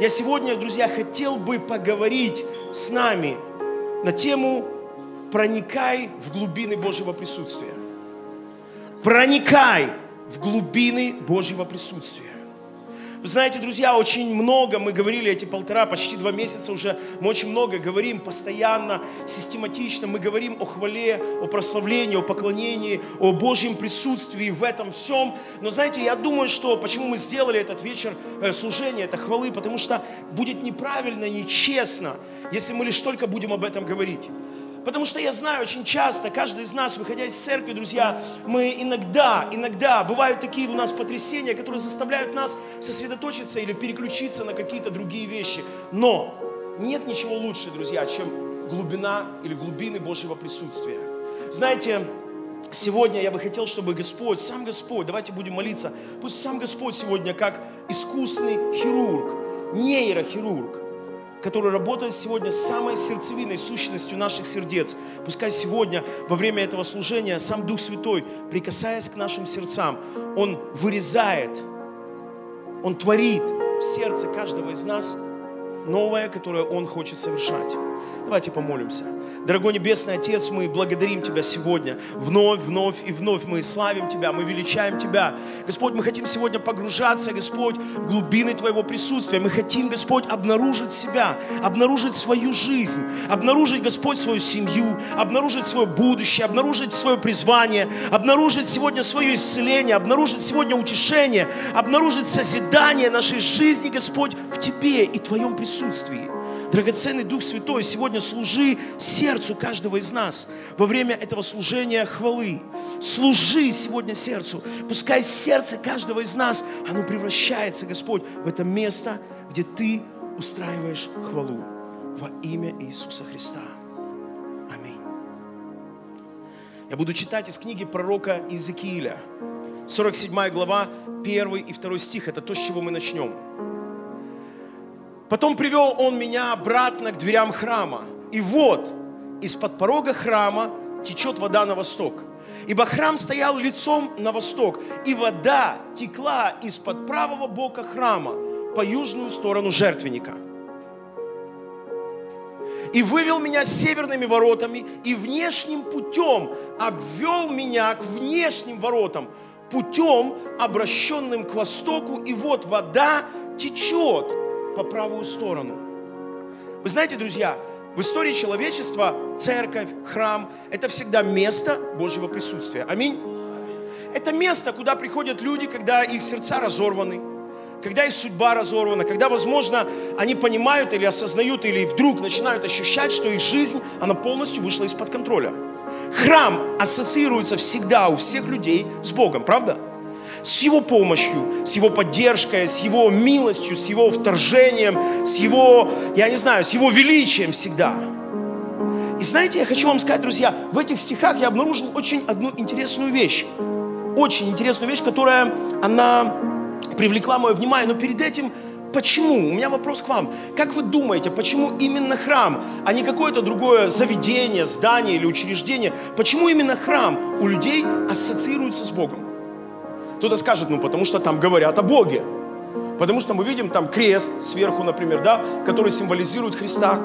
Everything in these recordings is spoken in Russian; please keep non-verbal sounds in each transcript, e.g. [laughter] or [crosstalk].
Я сегодня, друзья, хотел бы поговорить с нами на тему «Проникай в глубины Божьего присутствия». Проникай в глубины Божьего присутствия. Вы знаете, друзья, очень много мы говорили эти полтора, почти два месяца уже, мы очень много говорим постоянно, систематично, мы говорим о хвале, о прославлении, о поклонении, о Божьем присутствии в этом всем. Но знаете, я думаю, что почему мы сделали этот вечер э, служения, это хвалы, потому что будет неправильно, нечестно, если мы лишь только будем об этом говорить. Потому что я знаю, очень часто, каждый из нас, выходя из церкви, друзья, мы иногда, иногда, бывают такие у нас потрясения, которые заставляют нас сосредоточиться или переключиться на какие-то другие вещи. Но нет ничего лучше, друзья, чем глубина или глубины Божьего присутствия. Знаете, Сегодня я бы хотел, чтобы Господь, сам Господь, давайте будем молиться, пусть сам Господь сегодня, как искусный хирург, нейрохирург, который работает сегодня самой сердцевиной, сущностью наших сердец. Пускай сегодня, во время этого служения, сам Дух Святой, прикасаясь к нашим сердцам, Он вырезает, Он творит в сердце каждого из нас новое, которое Он хочет совершать. Давайте помолимся. Дорогой Небесный Отец, мы благодарим Тебя сегодня. Вновь, вновь и вновь мы славим Тебя, мы величаем Тебя. Господь, мы хотим сегодня погружаться, Господь, в глубины Твоего присутствия. Мы хотим, Господь, обнаружить себя, обнаружить свою жизнь, обнаружить, Господь, свою семью, обнаружить свое будущее, обнаружить свое призвание, обнаружить сегодня свое исцеление, обнаружить сегодня утешение, обнаружить созидание нашей жизни, Господь, в Тебе и Твоем присутствии. Драгоценный Дух Святой, сегодня служи сердцу каждого из нас во время этого служения хвалы. Служи сегодня сердцу. Пускай сердце каждого из нас, оно превращается, Господь, в это место, где Ты устраиваешь хвалу во имя Иисуса Христа. Аминь. Я буду читать из книги пророка Иезекииля, 47 глава, 1 и 2 стих. Это то, с чего мы начнем. Потом привел он меня обратно к дверям храма. И вот, из-под порога храма течет вода на восток. Ибо храм стоял лицом на восток, и вода текла из-под правого бока храма по южную сторону жертвенника. И вывел меня северными воротами, и внешним путем обвел меня к внешним воротам, путем, обращенным к востоку, и вот вода течет по правую сторону. Вы знаете, друзья, в истории человечества церковь, храм – это всегда место Божьего присутствия. Аминь. Это место, куда приходят люди, когда их сердца разорваны, когда их судьба разорвана, когда, возможно, они понимают или осознают, или вдруг начинают ощущать, что их жизнь, она полностью вышла из-под контроля. Храм ассоциируется всегда у всех людей с Богом, правда? С Его помощью, с Его поддержкой, с Его милостью, с Его вторжением, с Его, я не знаю, с Его величием всегда. И знаете, я хочу вам сказать, друзья, в этих стихах я обнаружил очень одну интересную вещь. Очень интересную вещь, которая, она привлекла мое внимание. Но перед этим Почему? У меня вопрос к вам. Как вы думаете, почему именно храм, а не какое-то другое заведение, здание или учреждение? Почему именно храм у людей ассоциируется с Богом? Кто-то скажет, ну потому что там говорят о Боге. Потому что мы видим там крест сверху, например, да, который символизирует Христа.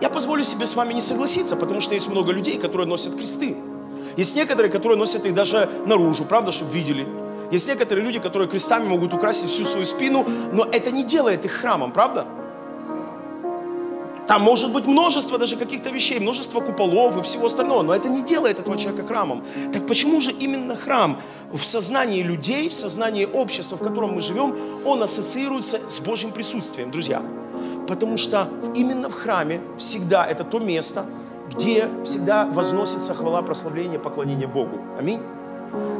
Я позволю себе с вами не согласиться, потому что есть много людей, которые носят кресты. Есть некоторые, которые носят их даже наружу, правда, чтобы видели. Есть некоторые люди, которые крестами могут украсить всю свою спину, но это не делает их храмом, правда? Там может быть множество даже каких-то вещей, множество куполов и всего остального, но это не делает этого человека храмом. Так почему же именно храм в сознании людей, в сознании общества, в котором мы живем, он ассоциируется с Божьим присутствием, друзья? Потому что именно в храме всегда это то место, где всегда возносится хвала, прославление, поклонение Богу. Аминь.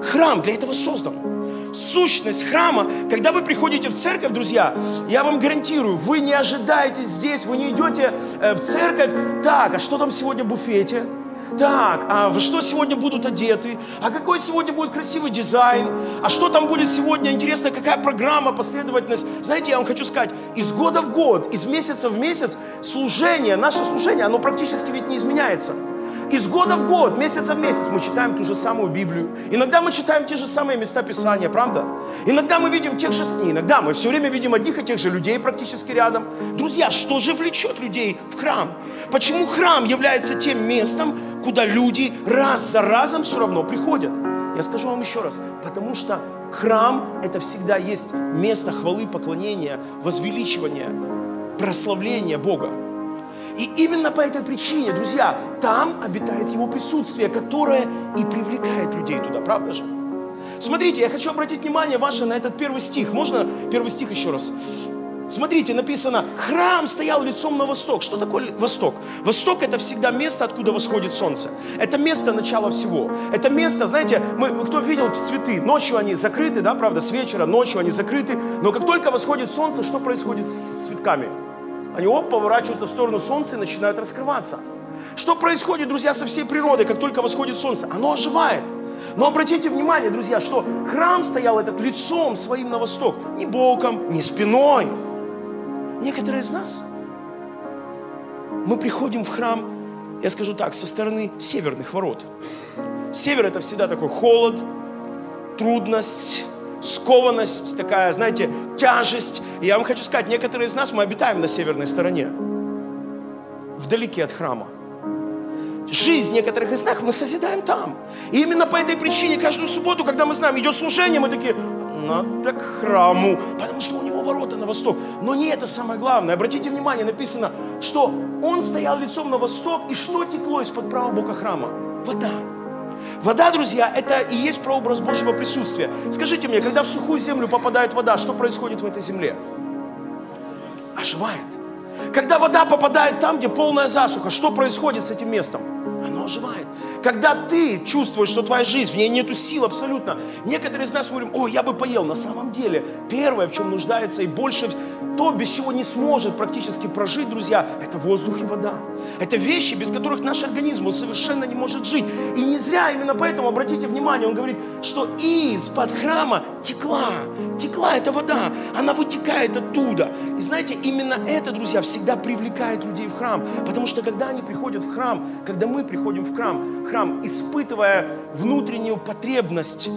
Храм для этого создан. Сущность храма, когда вы приходите в церковь, друзья, я вам гарантирую, вы не ожидаете здесь, вы не идете э, в церковь, так, а что там сегодня в буфете? Так, а во что сегодня будут одеты? А какой сегодня будет красивый дизайн? А что там будет сегодня? Интересно, какая программа, последовательность? Знаете, я вам хочу сказать, из года в год, из месяца в месяц служение, наше служение, оно практически ведь не изменяется. Из года в год, месяца в месяц мы читаем ту же самую Библию. Иногда мы читаем те же самые места Писания, правда? Иногда мы видим тех же сни, иногда мы все время видим одних и тех же людей практически рядом. Друзья, что же влечет людей в храм? Почему храм является тем местом, куда люди раз за разом все равно приходят? Я скажу вам еще раз, потому что храм – это всегда есть место хвалы, поклонения, возвеличивания, прославления Бога. И именно по этой причине, друзья, там обитает Его присутствие, которое и привлекает людей туда, правда же? Смотрите, я хочу обратить внимание ваше на этот первый стих. Можно первый стих еще раз? Смотрите, написано, храм стоял лицом на восток. Что такое восток? Восток это всегда место, откуда восходит солнце. Это место начала всего. Это место, знаете, мы, кто видел цветы, ночью они закрыты, да, правда, с вечера, ночью они закрыты, но как только восходит солнце, что происходит с цветками? Они оп, поворачиваются в сторону солнца и начинают раскрываться. Что происходит, друзья, со всей природой, как только восходит солнце? Оно оживает. Но обратите внимание, друзья, что храм стоял этот лицом своим на восток. Не боком, не спиной. Некоторые из нас, мы приходим в храм, я скажу так, со стороны северных ворот. Север это всегда такой холод, трудность, скованность, такая, знаете, тяжесть. И я вам хочу сказать, некоторые из нас, мы обитаем на северной стороне, вдалеке от храма. Жизнь некоторых из нас мы созидаем там. И именно по этой причине каждую субботу, когда мы знаем, идет служение, мы такие, надо к храму, потому что у него ворота на восток. Но не это самое главное. Обратите внимание, написано, что он стоял лицом на восток, и что текло из-под правого бока храма? Вода. Вода, друзья, это и есть прообраз Божьего присутствия. Скажите мне, когда в сухую землю попадает вода, что происходит в этой земле? Оживает. Когда вода попадает там, где полная засуха, что происходит с этим местом? Оно оживает. Когда ты чувствуешь, что твоя жизнь, в ней нету сил абсолютно. Некоторые из нас говорим, ой, я бы поел. На самом деле, первое, в чем нуждается и больше, то, без чего не сможет практически прожить, друзья, это воздух и вода. Это вещи, без которых наш организм, он совершенно не может жить. И не зря именно поэтому, обратите внимание, он говорит, что из-под храма текла, текла эта вода, она вытекает оттуда. И знаете, именно это, друзья, всегда привлекает людей в храм. Потому что когда они приходят в храм, когда мы приходим в храм, храм, испытывая внутреннюю потребность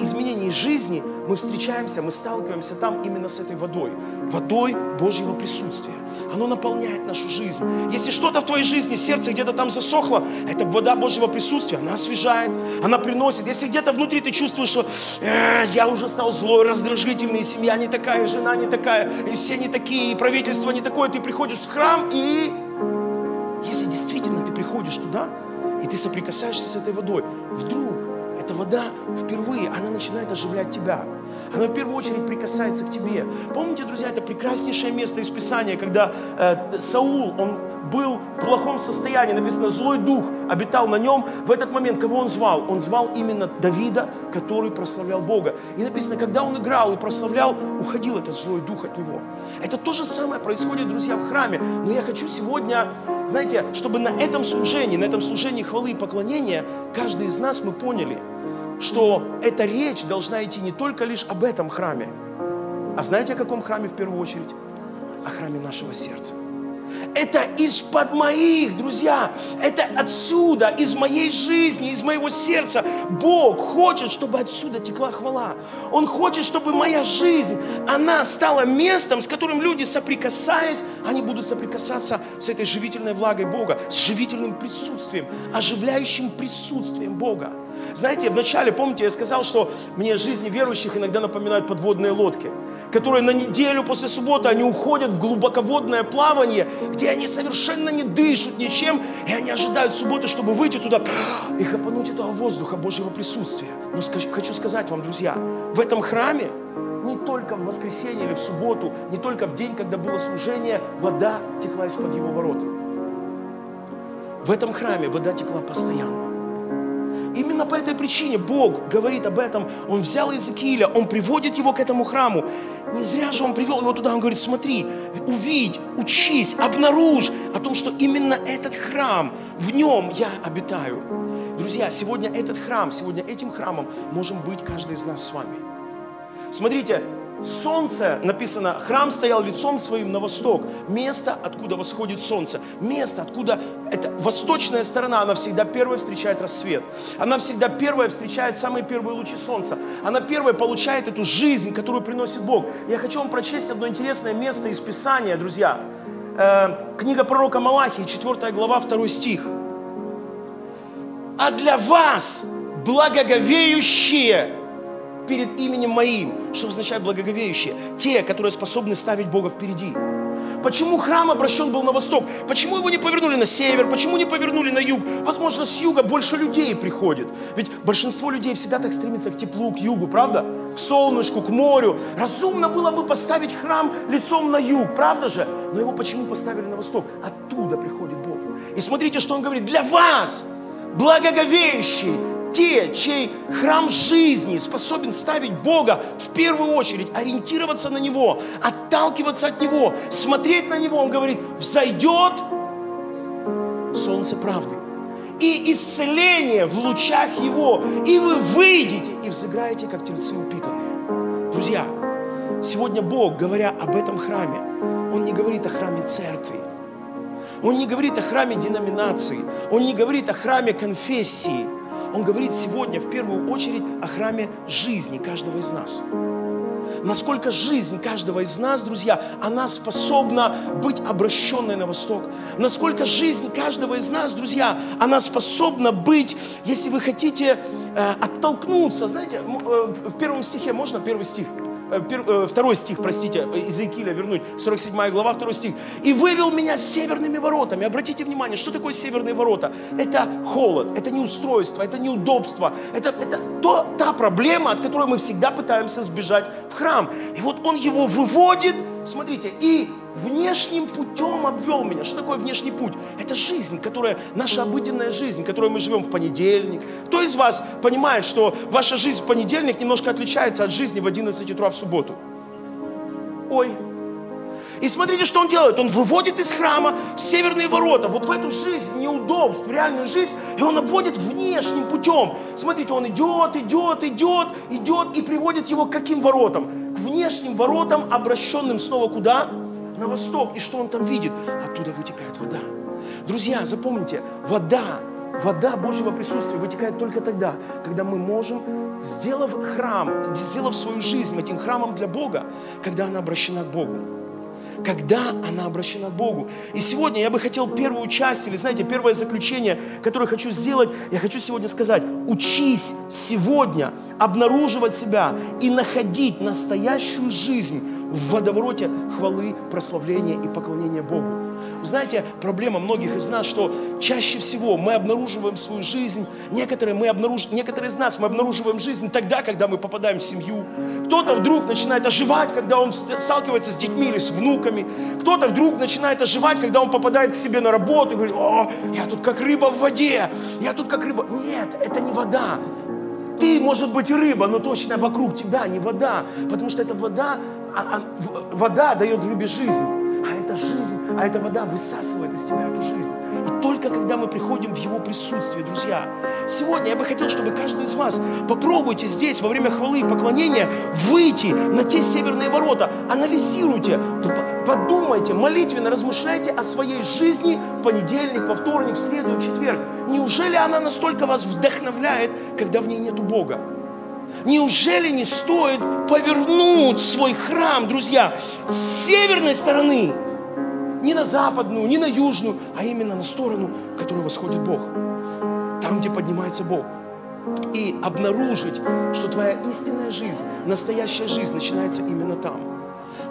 изменении жизни, мы встречаемся, мы сталкиваемся там именно с этой водой. Водой Божьего присутствия. Оно наполняет нашу жизнь. Если что-то в твоей жизни, сердце где-то там засохло, это вода Божьего присутствия. Она освежает, она приносит. Если где-то внутри ты чувствуешь, что э, я уже стал злой, раздражительный, семья не такая, жена не такая, и все не такие, и правительство не такое, ты приходишь в храм, и если действительно ты приходишь туда, и ты соприкасаешься с этой водой, вдруг эта вода впервые, она начинает оживлять тебя. Она в первую очередь прикасается к тебе. Помните, друзья, это прекраснейшее место из Писания, когда э, Саул, он был в плохом состоянии, написано, злой дух обитал на нем. В этот момент кого он звал? Он звал именно Давида, который прославлял Бога. И написано, когда он играл и прославлял, уходил этот злой дух от него. Это то же самое происходит, друзья, в храме. Но я хочу сегодня, знаете, чтобы на этом служении, на этом служении хвалы и поклонения, каждый из нас мы поняли – что эта речь должна идти не только лишь об этом храме, а знаете, о каком храме в первую очередь? О храме нашего сердца. Это из-под моих, друзья, это отсюда, из моей жизни, из моего сердца. Бог хочет, чтобы отсюда текла хвала. Он хочет, чтобы моя жизнь, она стала местом, с которым люди, соприкасаясь, они будут соприкасаться с этой живительной влагой Бога, с живительным присутствием, оживляющим присутствием Бога. Знаете, вначале, помните, я сказал, что мне жизни верующих иногда напоминают подводные лодки, которые на неделю после субботы, они уходят в глубоководное плавание, где они совершенно не дышат ничем, и они ожидают субботы, чтобы выйти туда [gasps] и хапануть этого воздуха Божьего присутствия. Но хочу сказать вам, друзья, в этом храме не только в воскресенье или в субботу, не только в день, когда было служение, вода текла из-под его ворот. В этом храме вода текла постоянно. Именно по этой причине Бог говорит об этом. Он взял Иезекииля, Он приводит его к этому храму. Не зря же Он привел его туда. Он говорит, смотри, увидь, учись, обнаружь о том, что именно этот храм, в нем я обитаю. Друзья, сегодня этот храм, сегодня этим храмом можем быть каждый из нас с вами. Смотрите, солнце, написано, храм стоял лицом своим на восток. Место, откуда восходит солнце. Место, откуда, это восточная сторона, она всегда первая встречает рассвет. Она всегда первая встречает самые первые лучи солнца. Она первая получает эту жизнь, которую приносит Бог. Я хочу вам прочесть одно интересное место из Писания, друзья. Э, книга пророка Малахии, 4 глава, 2 стих. А для вас, благоговеющие, перед именем моим. Что означает благоговеющие? Те, которые способны ставить Бога впереди. Почему храм обращен был на восток? Почему его не повернули на север? Почему не повернули на юг? Возможно, с юга больше людей приходит. Ведь большинство людей всегда так стремится к теплу, к югу, правда? К солнышку, к морю. Разумно было бы поставить храм лицом на юг, правда же? Но его почему поставили на восток? Оттуда приходит Бог. И смотрите, что он говорит. Для вас, благоговеющие, те, чей храм жизни способен ставить Бога в первую очередь, ориентироваться на Него, отталкиваться от Него, смотреть на Него, Он говорит, взойдет солнце правды. И исцеление в лучах Его. И вы выйдете и взыграете, как тельцы упитанные. Друзья, сегодня Бог, говоря об этом храме, Он не говорит о храме церкви. Он не говорит о храме деноминации. Он не говорит о храме конфессии. Он говорит сегодня в первую очередь о храме жизни каждого из нас. Насколько жизнь каждого из нас, друзья, она способна быть обращенной на восток. Насколько жизнь каждого из нас, друзья, она способна быть, если вы хотите э, оттолкнуться, знаете, э, в первом стихе, можно первый стих? Э, э, второй стих, простите, из Иекииля вернуть, 47 глава, второй стих. «И вывел меня северными воротами». Обратите внимание, что такое северные ворота? Это холод, это неустройство, это неудобство, это, это то, та проблема, от которой мы всегда пытаемся сбежать в храм. И вот он его выводит, смотрите, и внешним путем обвел меня. Что такое внешний путь? Это жизнь, которая, наша обыденная жизнь, которой мы живем в понедельник. Кто из вас понимает, что ваша жизнь в понедельник немножко отличается от жизни в 11 утра в субботу? Ой, и смотрите, что он делает. Он выводит из храма северные ворота, вот в эту жизнь неудобств, в реальную жизнь, и он обводит внешним путем. Смотрите, он идет, идет, идет, идет и приводит его к каким воротам? К внешним воротам, обращенным снова куда? На восток. И что он там видит? Оттуда вытекает вода. Друзья, запомните, вода, вода Божьего присутствия вытекает только тогда, когда мы можем, сделав храм, сделав свою жизнь этим храмом для Бога, когда она обращена к Богу когда она обращена к Богу. И сегодня я бы хотел первую часть, или знаете, первое заключение, которое хочу сделать, я хочу сегодня сказать, учись сегодня обнаруживать себя и находить настоящую жизнь в водовороте хвалы, прославления и поклонения Богу. Вы знаете, проблема многих из нас, что чаще всего мы обнаруживаем свою жизнь, некоторые, мы обнаруж... некоторые из нас мы обнаруживаем жизнь тогда, когда мы попадаем в семью. Кто-то вдруг начинает оживать, когда он сталкивается с детьми или с внуками. Кто-то вдруг начинает оживать, когда он попадает к себе на работу и говорит, о, я тут как рыба в воде, я тут как рыба. Нет, это не вода, ты, может быть, рыба, но точно вокруг тебя не вода, потому что эта вода, а, а, вода дает рыбе жизнь, эта жизнь, а эта вода высасывает из тебя эту жизнь. И только когда мы приходим в Его присутствие, друзья, сегодня я бы хотел, чтобы каждый из вас попробуйте здесь во время хвалы и поклонения выйти на те северные ворота, анализируйте, подумайте, молитвенно размышляйте о своей жизни понедельник, во вторник, в среду, в четверг. Неужели она настолько вас вдохновляет, когда в ней нету Бога? Неужели не стоит повернуть свой храм, друзья, с северной стороны, не на западную, не на южную, а именно на сторону, в которую восходит Бог, там, где поднимается Бог, и обнаружить, что твоя истинная жизнь, настоящая жизнь начинается именно там.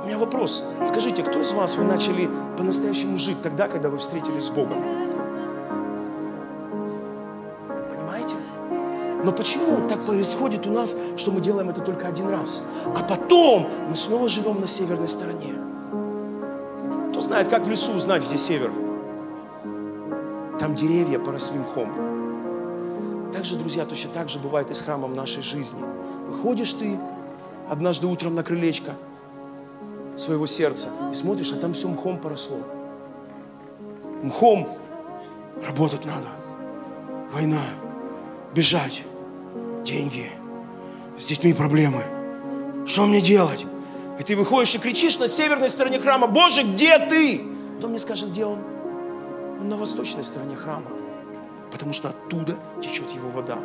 У меня вопрос. Скажите, кто из вас вы начали по-настоящему жить тогда, когда вы встретились с Богом? Но почему так происходит у нас, что мы делаем это только один раз, а потом мы снова живем на северной стороне? Знает, как в лесу узнать, где север? Там деревья поросли мхом. Так же, друзья, точно так же бывает и с храмом нашей жизни. Выходишь ты однажды утром на крылечко своего сердца и смотришь, а там все мхом поросло. Мхом работать надо. Война. Бежать деньги, с детьми проблемы. Что мне делать? И ты выходишь и кричишь на северной стороне храма, Боже, где ты? Кто мне скажет, где он? Он на восточной стороне храма, потому что оттуда течет его вода.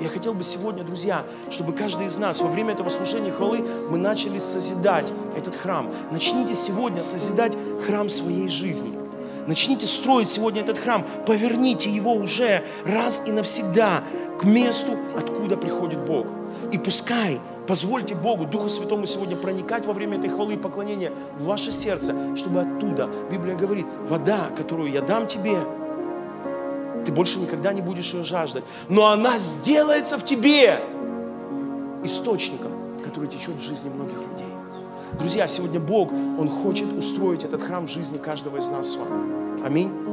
Я хотел бы сегодня, друзья, чтобы каждый из нас во время этого служения хвалы мы начали созидать этот храм. Начните сегодня созидать храм своей жизни. Начните строить сегодня этот храм. Поверните его уже раз и навсегда к месту, откуда приходит Бог. И пускай Позвольте Богу, Духу Святому сегодня проникать во время этой хвалы и поклонения в ваше сердце, чтобы оттуда, Библия говорит, вода, которую я дам тебе, ты больше никогда не будешь ее жаждать. Но она сделается в тебе источником, который течет в жизни многих людей. Друзья, сегодня Бог, Он хочет устроить этот храм в жизни каждого из нас с вами. Аминь.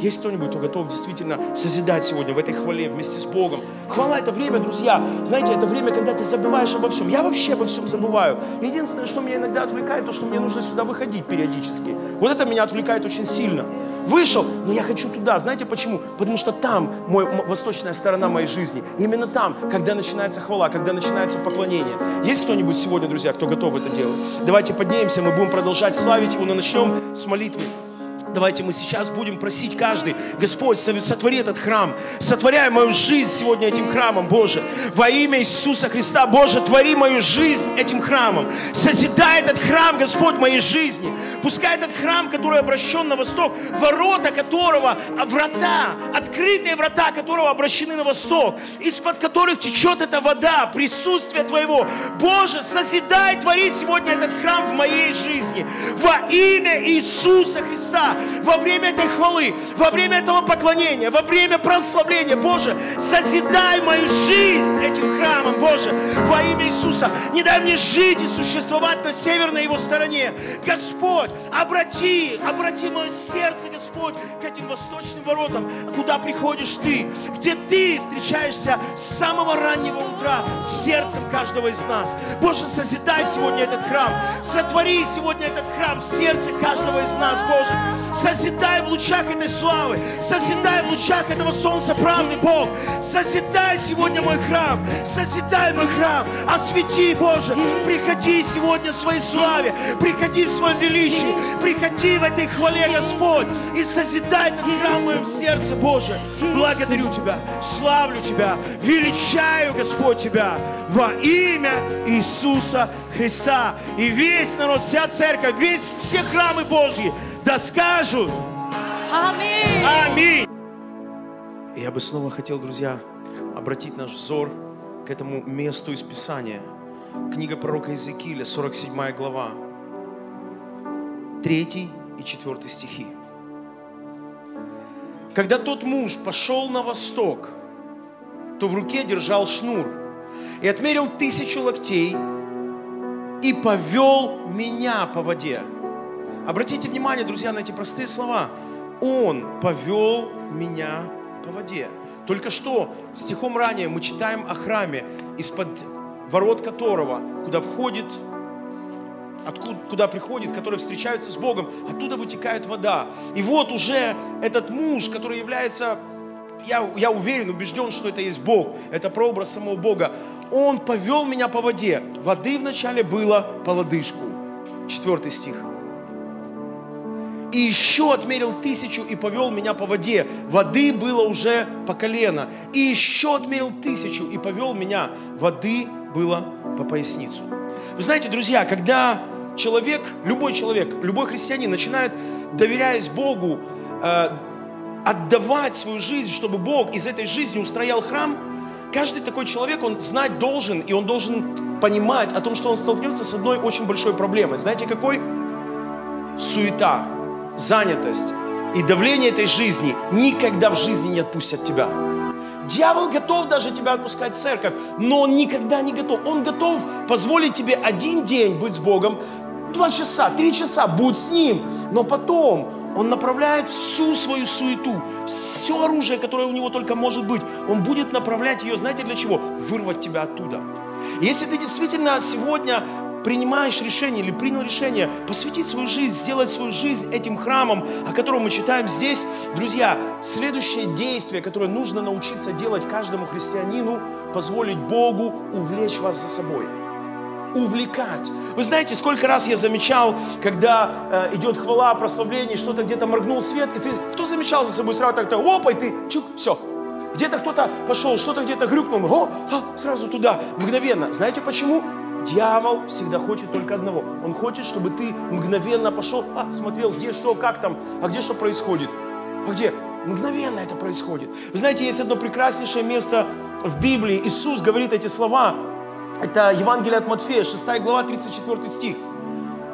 Есть кто-нибудь, кто готов действительно созидать сегодня в этой хвале вместе с Богом? Хвала – это время, друзья, знаете, это время, когда ты забываешь обо всем. Я вообще обо всем забываю. Единственное, что меня иногда отвлекает, то, что мне нужно сюда выходить периодически. Вот это меня отвлекает очень сильно. Вышел, но я хочу туда. Знаете почему? Потому что там мой, восточная сторона моей жизни. Именно там, когда начинается хвала, когда начинается поклонение. Есть кто-нибудь сегодня, друзья, кто готов это делать? Давайте поднимемся, мы будем продолжать славить Его, но начнем с молитвы. Давайте мы сейчас будем просить каждый, Господь, сотвори этот храм, сотворяй мою жизнь сегодня этим храмом, Боже. Во имя Иисуса Христа, Боже, твори мою жизнь этим храмом. Созидай этот храм, Господь, моей жизни. Пускай этот храм, который обращен на восток, ворота которого, врата, открытые врата которого обращены на восток, из-под которых течет эта вода, присутствие Твоего. Боже, созидай, твори сегодня этот храм в моей жизни. Во имя Иисуса Христа во время этой хвалы, во время этого поклонения, во время прославления, Боже, созидай мою жизнь этим храмом, Боже, во имя Иисуса. Не дай мне жить и существовать на северной его стороне. Господь, обрати, обрати мое сердце, Господь, к этим восточным воротам, куда приходишь Ты, где Ты встречаешься с самого раннего утра с сердцем каждого из нас. Боже, созидай сегодня этот храм, сотвори сегодня этот храм в сердце каждого из нас, Боже. Созидай в лучах этой славы. Созидай в лучах этого солнца правды, Бог. Созидай сегодня мой храм. Созидай мой храм. Освети, Боже. Приходи сегодня в своей славе. Приходи в своем величии. Приходи в этой хвале, Господь. И созидай этот храм в моем сердце, Боже. Благодарю Тебя. Славлю Тебя. Величаю, Господь, Тебя. Во имя Иисуса Христа. И весь народ, вся церковь, весь, все храмы Божьи да скажут Аминь. Аминь. Я бы снова хотел, друзья, обратить наш взор к этому месту из Писания. Книга пророка Иезекииля, 47 глава, 3 и 4 стихи. Когда тот муж пошел на восток, то в руке держал шнур и отмерил тысячу локтей и повел меня по воде. Обратите внимание, друзья, на эти простые слова. Он повел меня по воде. Только что стихом ранее мы читаем о храме, из-под ворот которого, куда входит, откуда, куда приходит, который встречаются с Богом, оттуда вытекает вода. И вот уже этот муж, который является, я, я уверен, убежден, что это есть Бог, это прообраз самого Бога, он повел меня по воде. Воды вначале было по лодыжку. Четвертый стих и еще отмерил тысячу и повел меня по воде. Воды было уже по колено. И еще отмерил тысячу и повел меня. Воды было по поясницу. Вы знаете, друзья, когда человек, любой человек, любой христианин начинает, доверяясь Богу, э, отдавать свою жизнь, чтобы Бог из этой жизни устроял храм, каждый такой человек, он знать должен, и он должен понимать о том, что он столкнется с одной очень большой проблемой. Знаете, какой? Суета занятость и давление этой жизни никогда в жизни не отпустят тебя. Дьявол готов даже тебя отпускать в церковь, но он никогда не готов. Он готов позволить тебе один день быть с Богом, два часа, три часа, будь с Ним, но потом он направляет всю свою суету, все оружие, которое у него только может быть, он будет направлять ее, знаете для чего? Вырвать тебя оттуда. Если ты действительно сегодня принимаешь решение или принял решение посвятить свою жизнь, сделать свою жизнь этим храмом, о котором мы читаем здесь, друзья, следующее действие, которое нужно научиться делать каждому христианину, позволить Богу увлечь вас за собой. увлекать. Вы знаете, сколько раз я замечал, когда э, идет хвала, прославление, что-то где-то моргнул свет, и ты, кто замечал за собой сразу так-то, опа, и ты, чук, все. Где-то кто-то пошел, что-то где-то грюкнул, о, а, сразу туда, мгновенно. Знаете почему? Дьявол всегда хочет только одного. Он хочет, чтобы ты мгновенно пошел, а, смотрел, где что, как там, а где что происходит. А где? Мгновенно это происходит. Вы знаете, есть одно прекраснейшее место в Библии. Иисус говорит эти слова. Это Евангелие от Матфея, 6 глава, 34 стих.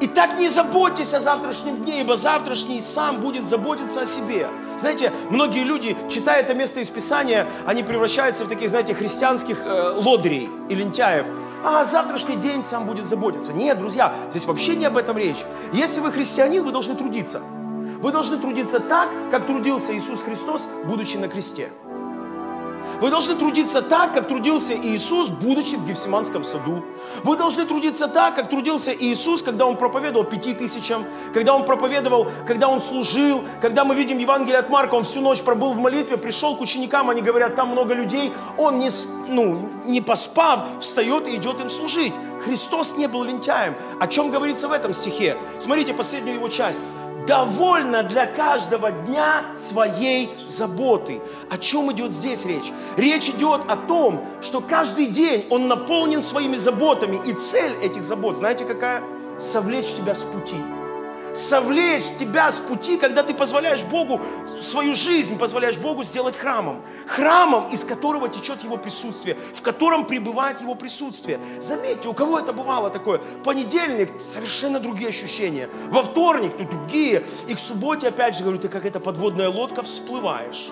Итак, не заботьтесь о завтрашнем дне, ибо завтрашний сам будет заботиться о себе. Знаете, многие люди, читая это место из Писания, они превращаются в таких, знаете, христианских э, лодырей и лентяев. А завтрашний день сам будет заботиться. Нет, друзья, здесь вообще не об этом речь. Если вы христианин, вы должны трудиться. Вы должны трудиться так, как трудился Иисус Христос, будучи на кресте. Вы должны трудиться так, как трудился Иисус, будучи в Гефсиманском саду. Вы должны трудиться так, как трудился Иисус, когда Он проповедовал пяти тысячам, когда Он проповедовал, когда Он служил, когда мы видим Евангелие от Марка, Он всю ночь пробыл в молитве, пришел к ученикам, они говорят, там много людей, Он не, ну, не поспав, встает и идет им служить. Христос не был лентяем. О чем говорится в этом стихе? Смотрите последнюю его часть довольно для каждого дня своей заботы. О чем идет здесь речь? Речь идет о том, что каждый день он наполнен своими заботами. И цель этих забот, знаете какая? Совлечь тебя с пути совлечь тебя с пути, когда ты позволяешь Богу свою жизнь, позволяешь Богу сделать храмом. Храмом, из которого течет Его присутствие, в котором пребывает Его присутствие. Заметьте, у кого это бывало такое? Понедельник – совершенно другие ощущения. Во вторник – тут другие. И к субботе, опять же, говорю, ты как эта подводная лодка всплываешь.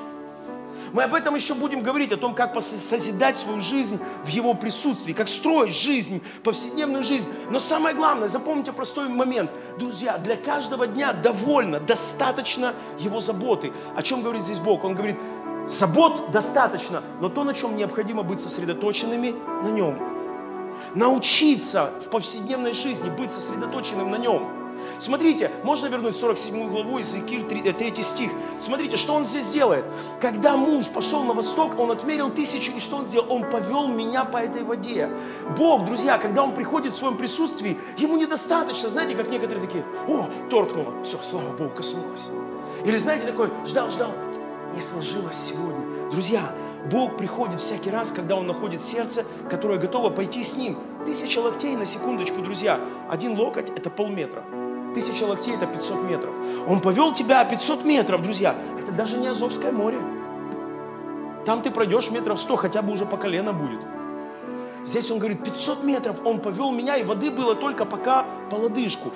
Мы об этом еще будем говорить, о том, как созидать свою жизнь в Его присутствии, как строить жизнь, повседневную жизнь. Но самое главное, запомните простой момент. Друзья, для каждого дня довольно, достаточно Его заботы. О чем говорит здесь Бог? Он говорит, забот достаточно, но то, на чем необходимо быть сосредоточенными, на Нем. Научиться в повседневной жизни быть сосредоточенным на Нем. Смотрите, можно вернуть 47 главу Иезекииль 3, 3 э, стих. Смотрите, что он здесь делает. Когда муж пошел на восток, он отмерил тысячу, и что он сделал? Он повел меня по этой воде. Бог, друзья, когда он приходит в своем присутствии, ему недостаточно, знаете, как некоторые такие, о, торкнуло, все, слава Богу, коснулось. Или знаете, такой, ждал, ждал, не сложилось сегодня. Друзья, Бог приходит всякий раз, когда Он находит сердце, которое готово пойти с Ним. Тысяча локтей на секундочку, друзья. Один локоть – это полметра. Тысяча локтей – это 500 метров. Он повел тебя 500 метров, друзья. Это даже не Азовское море. Там ты пройдешь метров 100, хотя бы уже по колено будет. Здесь он говорит, 500 метров он повел меня, и воды было только пока по лодыжку.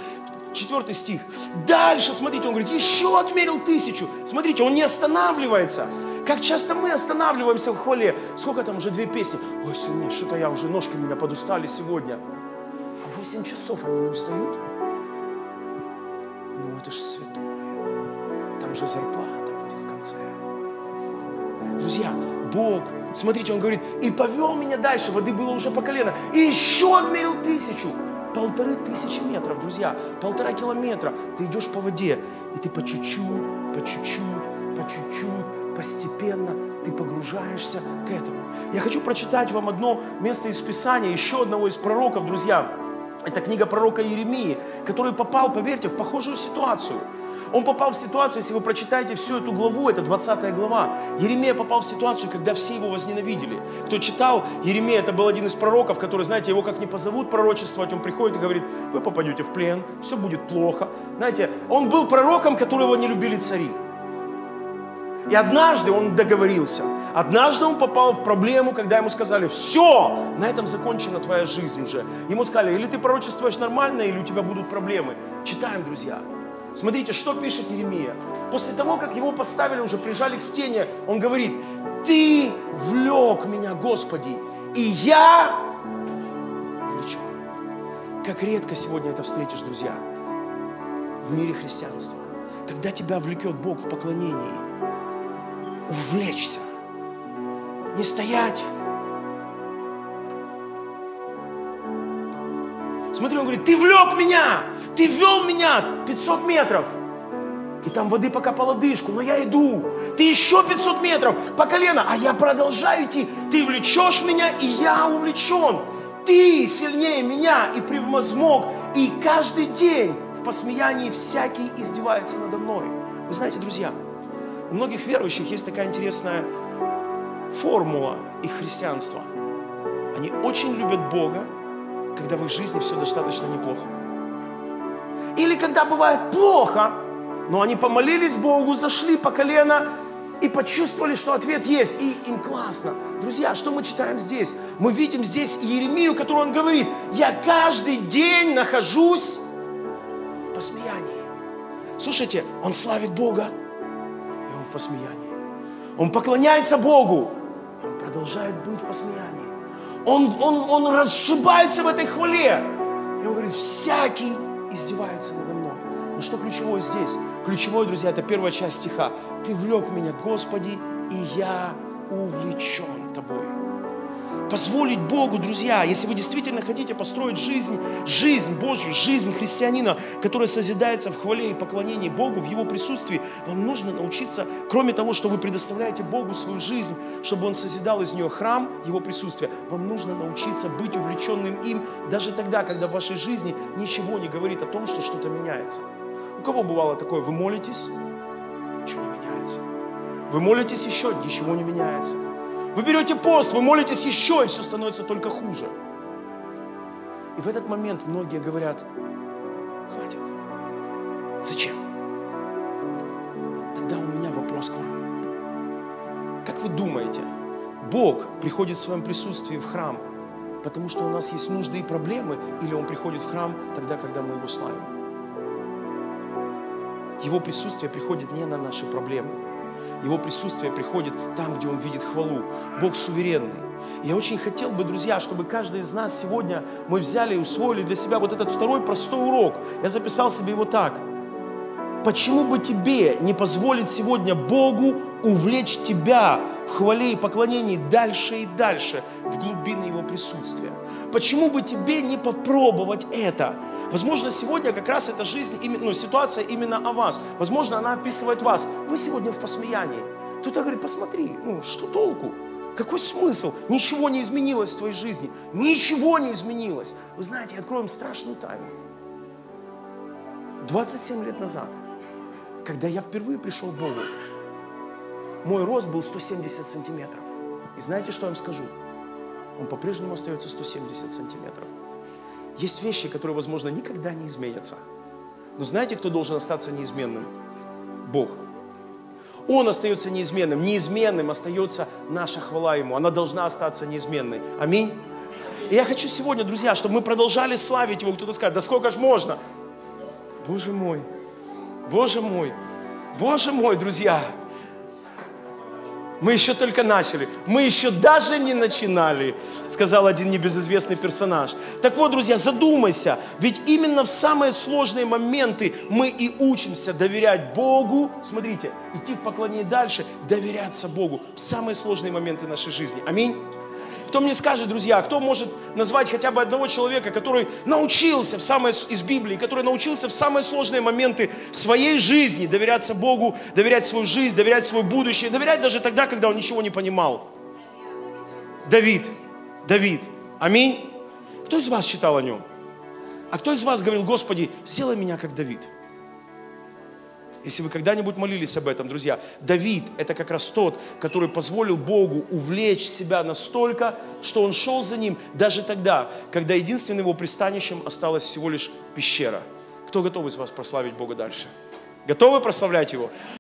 Четвертый стих. Дальше, смотрите, он говорит, еще отмерил тысячу. Смотрите, он не останавливается. Как часто мы останавливаемся в хвале. Сколько там уже две песни? Ой, сегодня что-то я уже, ножки меня подустали сегодня. А 8 часов они не устают? Это же святое. Там же зарплата будет в конце. Друзья, Бог, смотрите, Он говорит, и повел меня дальше, воды было уже по колено, и еще отмерил тысячу. Полторы тысячи метров, друзья, полтора километра. Ты идешь по воде, и ты по чуть-чуть, по чуть-чуть, по чуть-чуть, постепенно ты погружаешься к этому. Я хочу прочитать вам одно место из Писания, еще одного из пророков, друзья. Это книга пророка Еремии, который попал, поверьте, в похожую ситуацию. Он попал в ситуацию, если вы прочитаете всю эту главу, это 20 глава, Еремея попал в ситуацию, когда все его возненавидели. Кто читал, Еремея это был один из пророков, который, знаете, его как не позовут пророчествовать, он приходит и говорит, вы попадете в плен, все будет плохо. Знаете, он был пророком, которого не любили цари. И однажды он договорился. Однажды он попал в проблему, когда ему сказали, все, на этом закончена твоя жизнь уже. Ему сказали, или ты пророчествуешь нормально, или у тебя будут проблемы. Читаем, друзья. Смотрите, что пишет Еремия. После того, как его поставили, уже прижали к стене, он говорит, ты влек меня, Господи, и я влечен. Как редко сегодня это встретишь, друзья, в мире христианства. Когда тебя влекет Бог в поклонении – увлечься, не стоять. Смотри, он говорит, ты влек меня, ты вел меня 500 метров. И там воды пока по лодыжку, но я иду. Ты еще 500 метров по колено, а я продолжаю идти. Ты влечешь меня, и я увлечен. ты сильнее меня и превозмог, и каждый день в посмеянии всякий издевается надо мной. Вы знаете, друзья, у многих верующих есть такая интересная формула их христианства. Они очень любят Бога, когда в их жизни все достаточно неплохо. Или когда бывает плохо, но они помолились Богу, зашли по колено и почувствовали, что ответ есть, и им классно. Друзья, что мы читаем здесь? Мы видим здесь Иеремию, который он говорит, я каждый день нахожусь в посмеянии. Слушайте, он славит Бога, и он в посмеянии. Он поклоняется Богу, и он продолжает быть в посмеянии. Он, он, он расшибается в этой хвале. И он говорит, всякий издевается надо мной. Но что ключевое здесь? Ключевое, друзья, это первая часть стиха. Ты влек меня, Господи, и я увлечен тобой. Позволить Богу, друзья, если вы действительно хотите построить жизнь, жизнь Божью, жизнь христианина, которая созидается в хвале и поклонении Богу, в Его присутствии, вам нужно научиться, кроме того, что вы предоставляете Богу свою жизнь, чтобы Он созидал из нее храм Его присутствия, вам нужно научиться быть увлеченным им даже тогда, когда в вашей жизни ничего не говорит о том, что что-то меняется. У кого бывало такое? Вы молитесь, ничего не меняется. Вы молитесь еще, ничего не меняется. Вы берете пост, вы молитесь еще, и все становится только хуже. И в этот момент многие говорят, хватит. Зачем? Тогда у меня вопрос к вам. Как вы думаете, Бог приходит в своем присутствии в храм, потому что у нас есть нужды и проблемы, или Он приходит в храм тогда, когда мы Его славим? Его присутствие приходит не на наши проблемы, его присутствие приходит там, где Он видит хвалу. Бог суверенный. Я очень хотел бы, друзья, чтобы каждый из нас сегодня мы взяли и усвоили для себя вот этот второй простой урок. Я записал себе его так. Почему бы тебе не позволить сегодня Богу увлечь тебя в хвале и поклонении дальше и дальше в глубины Его присутствия? Почему бы тебе не попробовать это? Возможно, сегодня как раз эта жизнь, ну, ситуация именно о вас. Возможно, она описывает вас. Вы сегодня в посмеянии. Кто-то говорит, посмотри, ну что толку? Какой смысл? Ничего не изменилось в твоей жизни. Ничего не изменилось. Вы знаете, вам страшную тайну. 27 лет назад, когда я впервые пришел к Богу, мой рост был 170 сантиметров. И знаете, что я вам скажу? Он по-прежнему остается 170 сантиметров. Есть вещи, которые, возможно, никогда не изменятся. Но знаете, кто должен остаться неизменным? Бог. Он остается неизменным. Неизменным остается наша хвала Ему. Она должна остаться неизменной. Аминь. И я хочу сегодня, друзья, чтобы мы продолжали славить Его. Кто-то скажет, да сколько ж можно? Боже мой, Боже мой, Боже мой, друзья. Мы еще только начали. Мы еще даже не начинали, сказал один небезызвестный персонаж. Так вот, друзья, задумайся. Ведь именно в самые сложные моменты мы и учимся доверять Богу. Смотрите, идти в поклонение дальше, доверяться Богу в самые сложные моменты нашей жизни. Аминь. Кто мне скажет, друзья, кто может назвать хотя бы одного человека, который научился в самое, из Библии, который научился в самые сложные моменты своей жизни доверяться Богу, доверять свою жизнь, доверять свое будущее, доверять даже тогда, когда он ничего не понимал? Давид. Давид. Аминь. Кто из вас читал о нем? А кто из вас говорил, Господи, сделай меня как Давид? Если вы когда-нибудь молились об этом, друзья, Давид – это как раз тот, который позволил Богу увлечь себя настолько, что он шел за ним даже тогда, когда единственным его пристанищем осталась всего лишь пещера. Кто готов из вас прославить Бога дальше? Готовы прославлять Его?